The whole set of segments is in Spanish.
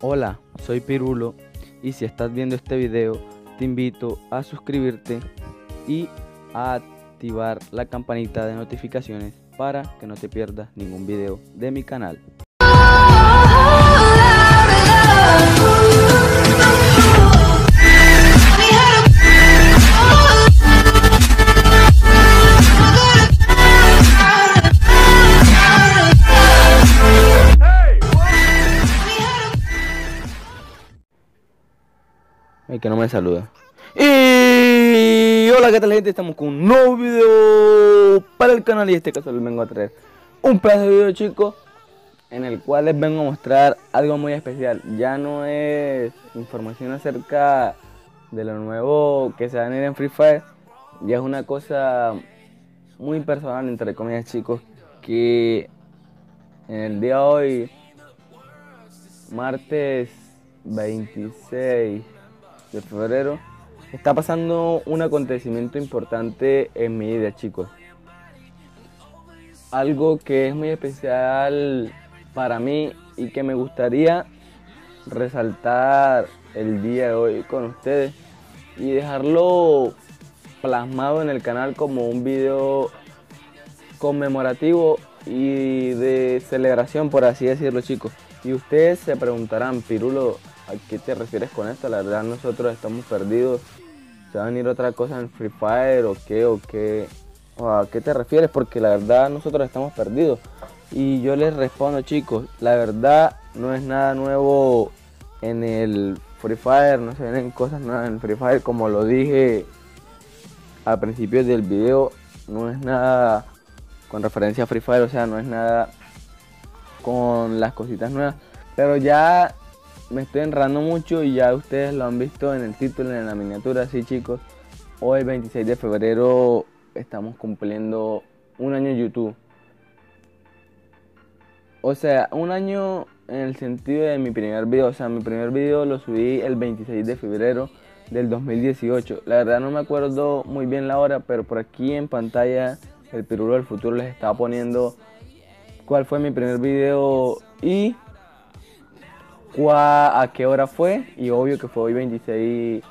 Hola, soy Pirulo y si estás viendo este video te invito a suscribirte y a activar la campanita de notificaciones para que no te pierdas ningún video de mi canal. Que no me saluda. Y hola, ¿qué tal gente? Estamos con un nuevo video para el canal y este caso les vengo a traer un pedazo de video chicos en el cual les vengo a mostrar algo muy especial. Ya no es información acerca de lo nuevo que se va a venir en Free Fire, ya es una cosa muy personal entre comillas chicos que en el día de hoy, martes 26 de febrero, está pasando un acontecimiento importante en mi vida, chicos. Algo que es muy especial para mí y que me gustaría resaltar el día de hoy con ustedes y dejarlo plasmado en el canal como un video conmemorativo y de celebración, por así decirlo, chicos. Y ustedes se preguntarán, Pirulo, ¿A qué te refieres con esto? La verdad nosotros estamos perdidos. ¿Se va a venir otra cosa en Free Fire o qué o qué? a qué te refieres? Porque la verdad nosotros estamos perdidos. Y yo les respondo chicos, la verdad no es nada nuevo en el Free Fire, no se vienen cosas nuevas en Free Fire como lo dije al principio del video, no es nada con referencia a Free Fire, o sea, no es nada con las cositas nuevas. Pero ya me estoy enrando mucho y ya ustedes lo han visto en el título, en la miniatura, sí chicos. Hoy 26 de febrero estamos cumpliendo un año YouTube. O sea, un año en el sentido de mi primer video. O sea, mi primer video lo subí el 26 de febrero del 2018. La verdad no me acuerdo muy bien la hora, pero por aquí en pantalla el Pirulo del Futuro les estaba poniendo cuál fue mi primer video y a qué hora fue y obvio que fue hoy 26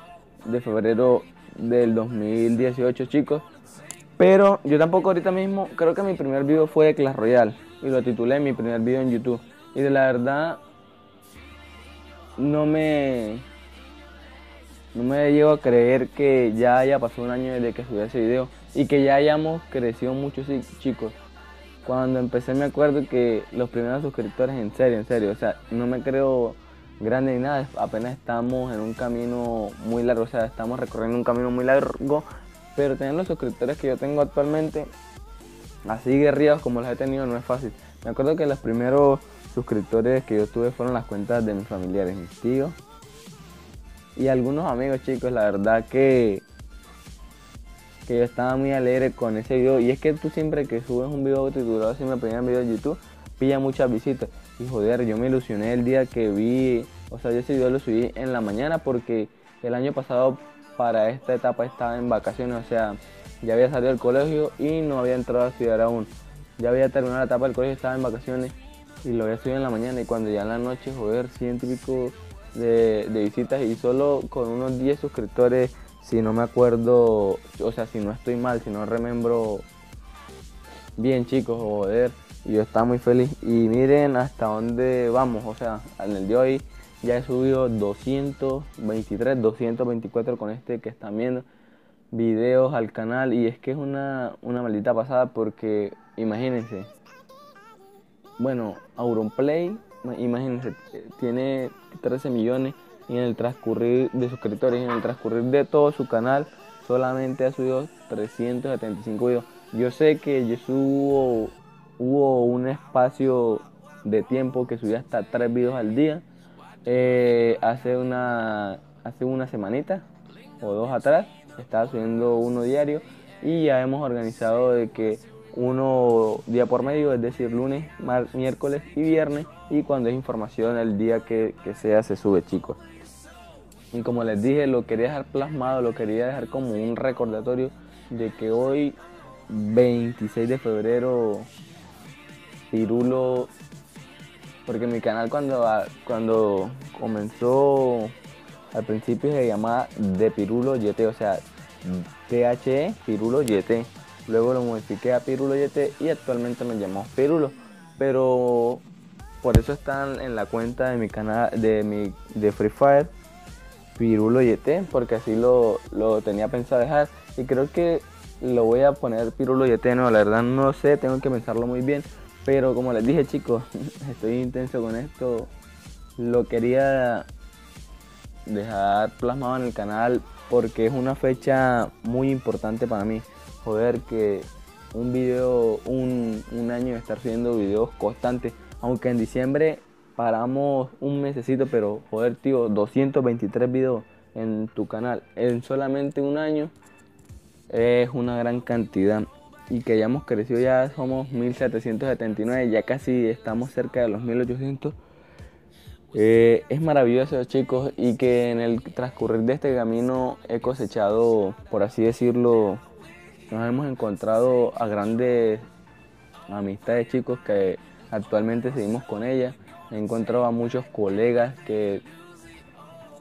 de febrero del 2018 chicos. Pero yo tampoco ahorita mismo, creo que mi primer video fue de Clash Royale y lo titulé mi primer video en YouTube. Y de la verdad no me no me llego a creer que ya haya pasado un año desde que subí ese video y que ya hayamos crecido mucho chicos. Cuando empecé me acuerdo que los primeros suscriptores, en serio, en serio, o sea, no me creo grande ni nada, apenas estamos en un camino muy largo, o sea, estamos recorriendo un camino muy largo, pero tener los suscriptores que yo tengo actualmente, así guerridos como los he tenido, no es fácil. Me acuerdo que los primeros suscriptores que yo tuve fueron las cuentas de mis familiares, mis tíos y algunos amigos chicos, la verdad que que yo estaba muy alegre con ese video. Y es que tú siempre que subes un video titulado así, mi primer video de YouTube, pilla muchas visitas. Y joder, yo me ilusioné el día que vi, o sea, yo ese video lo subí en la mañana porque el año pasado para esta etapa estaba en vacaciones, o sea, ya había salido del colegio y no había entrado a estudiar aún. Ya había terminado la etapa del colegio, estaba en vacaciones y lo había subido en la mañana y cuando ya en la noche, joder, científico de, de visitas y solo con unos 10 suscriptores si no me acuerdo, o sea, si no estoy mal, si no remembro bien, chicos, joder, yo estaba muy feliz. Y miren hasta dónde vamos, o sea, en el de hoy ya he subido 223, 224 con este que están viendo videos al canal y es que es una, una maldita pasada porque imagínense, bueno, Auronplay, imagínense, tiene 13 millones y en el transcurrir de suscriptores, en el transcurrir de todo su canal, solamente ha subido 375 videos. Yo sé que yo subo, hubo un espacio de tiempo que subí hasta 3 videos al día. Eh, hace una hace una semanita o dos atrás estaba subiendo uno diario y ya hemos organizado de que uno día por medio, es decir, lunes, miércoles y viernes, y cuando es información el día que sea se sube, chicos. Y como les dije, lo quería dejar plasmado, lo quería dejar como un recordatorio de que hoy, 26 de febrero, Pirulo Porque mi canal cuando, cuando comenzó al principio se llamaba De Pirulo YT, o sea, THE Pirulo YT. Luego lo modifiqué a Pirulo YT y actualmente me llamo Pirulo. Pero por eso están en la cuenta de mi canal de mi de Free Fire Pirulo YT, porque así lo, lo tenía pensado dejar. Y creo que lo voy a poner Pirulo YT, no, la verdad no sé, tengo que pensarlo muy bien. Pero como les dije chicos, estoy intenso con esto. Lo quería dejar plasmado en el canal porque es una fecha muy importante para mí. Joder, que un video, un, año de estar subiendo videos constantes. Aunque en diciembre paramos un mesecito, pero joder, tío, 223 videos en tu canal en solamente un año es una gran cantidad y que hayamos crecido ya somos 1779, ya casi estamos cerca de los 1800. Eh, es maravilloso chicos y que en el transcurrir de este camino he cosechado, por así decirlo, nos hemos encontrado a grandes amistades chicos que actualmente seguimos con ellas. He encontrado a muchos colegas que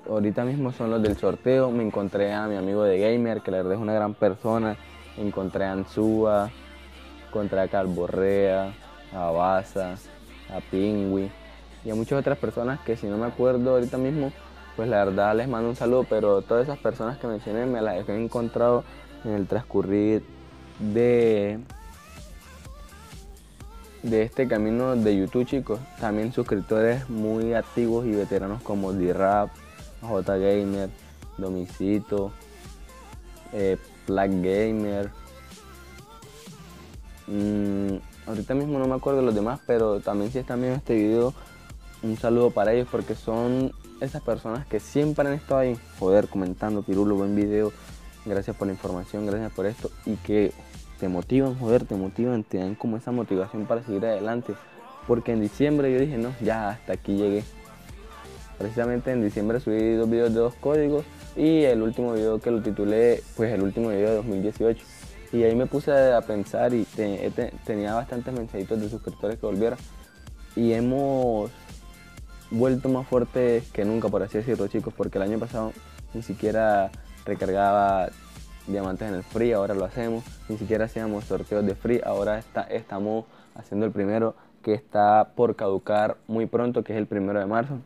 ahorita mismo son los del sorteo. Me encontré a mi amigo de Gamer, que la verdad es una gran persona encontré a Anzúa, encontré a Calborrea, a Baza, a Pingui y a muchas otras personas que si no me acuerdo ahorita mismo, pues la verdad les mando un saludo, pero todas esas personas que mencioné me las he encontrado en el transcurrir de de este camino de YouTube, chicos. También suscriptores muy activos y veteranos como D-Rap, Gamer, Domicito, eh, Black Gamer. Mm, ahorita mismo no me acuerdo de los demás, pero también si están viendo este video, un saludo para ellos porque son esas personas que siempre han estado ahí, joder, comentando, Pirulo, buen video, gracias por la información, gracias por esto, y que te motivan, joder, te motivan, te dan como esa motivación para seguir adelante. Porque en diciembre yo dije, no, ya hasta aquí llegué. Precisamente en diciembre subí dos videos de dos códigos y el último video que lo titulé, pues el último video de 2018. Y ahí me puse a pensar y tenía bastantes mensajitos de suscriptores que volvieron. Y hemos vuelto más fuertes que nunca, por así decirlo, chicos, porque el año pasado ni siquiera recargaba diamantes en el free, ahora lo hacemos. Ni siquiera hacíamos sorteos de free, ahora está, estamos haciendo el primero que está por caducar muy pronto, que es el primero de marzo.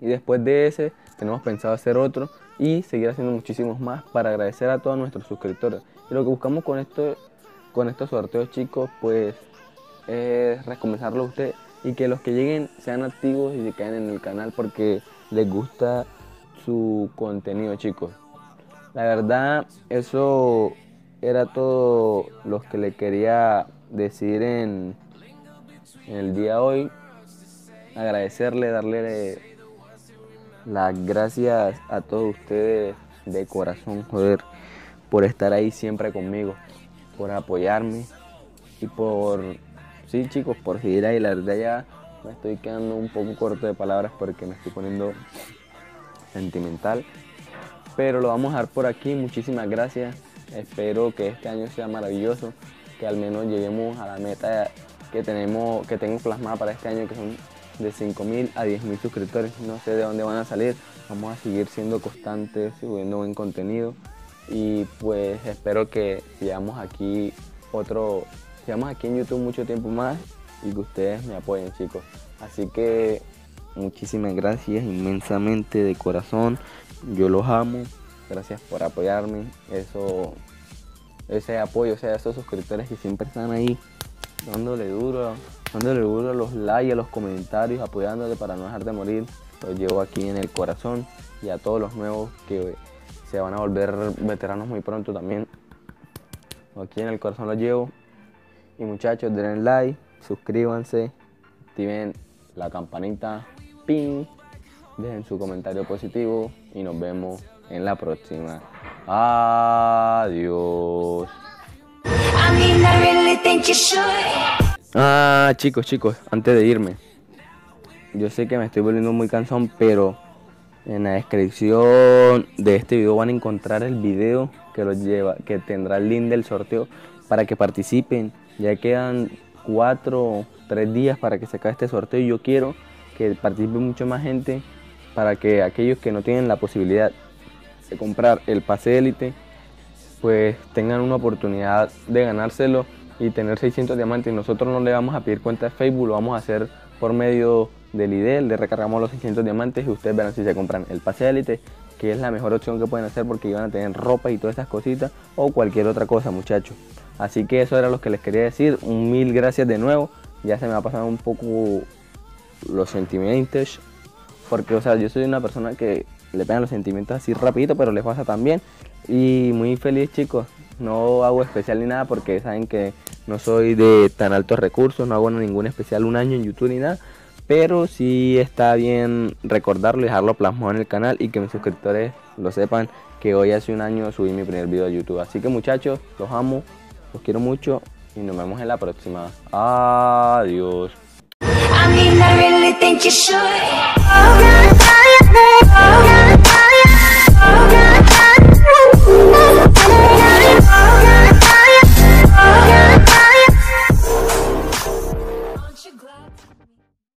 Y después de ese tenemos pensado hacer otro y seguir haciendo muchísimos más para agradecer a todos nuestros suscriptores. Y lo que buscamos con esto, con estos sorteos chicos, pues es recompensarlo a usted y que los que lleguen sean activos y se queden en el canal porque les gusta su contenido chicos. La verdad, eso era todo lo que le quería decir en, el día de hoy. Agradecerle, darle las gracias a todos ustedes de corazón, joder, por estar ahí siempre conmigo, por apoyarme y por, sí chicos, por seguir ahí. La verdad ya me estoy quedando un poco corto de palabras porque me estoy poniendo sentimental. Pero lo vamos a dejar por aquí. Muchísimas gracias. Espero que este año sea maravilloso, que al menos lleguemos a la meta que tenemos, que tengo plasmada para este año, que son de 5.000 a 10.000 suscriptores. No sé de dónde van a salir. Vamos a seguir siendo constantes, subiendo buen contenido. Y pues espero que sigamos aquí otro, sigamos aquí en YouTube mucho tiempo más y que ustedes me apoyen chicos. Así que muchísimas gracias inmensamente de corazón. Yo los amo. Gracias por apoyarme. Eso, ese apoyo, o sea, esos suscriptores que siempre están ahí dándole duro, dándole duro a los likes, a los comentarios, apoyándote para no dejar de morir. Los llevo aquí en el corazón y a todos los nuevos que se van a volver veteranos muy pronto también. Aquí en el corazón los llevo. Y muchachos, denle like, suscríbanse, activen la campanita, ping, dejen su comentario positivo y nos vemos en la próxima. Adiós. Ah, chicos, chicos, antes de irme. Yo sé que me estoy volviendo muy cansón, pero en la descripción de este video van a encontrar el video que los lleva, que tendrá el link del sorteo para que participen. Ya quedan cuatro, tres días para que se acabe este sorteo y yo quiero que participe mucho más gente para que aquellos que no tienen la posibilidad de comprar el pase élite pues tengan una oportunidad de ganárselo y tener 600 diamantes. Nosotros no le vamos a pedir cuenta de Facebook, lo vamos a hacer por medio del IDEL, le recargamos los 600 diamantes y ustedes verán si se compran el pase élite, que es la mejor opción que pueden hacer porque iban a tener ropa y todas esas cositas o cualquier otra cosa muchachos. Así que eso era lo que les quería decir, un mil gracias de nuevo, ya se me ha pasado un poco los sentimientos, porque o sea, yo soy una persona que le pegan los sentimientos así rapidito, pero les pasa también. Y muy feliz chicos, no hago especial ni nada porque saben que no soy de tan altos recursos, no hago ningún especial un año en YouTube ni nada. Pero sí está bien recordarlo y dejarlo plasmado en el canal y que mis suscriptores lo sepan que hoy hace un año subí mi primer video a YouTube. Así que muchachos, los amo, los quiero mucho y nos vemos en la próxima. Adiós. I mean, I really think you should. Oh, God, I, oh, God.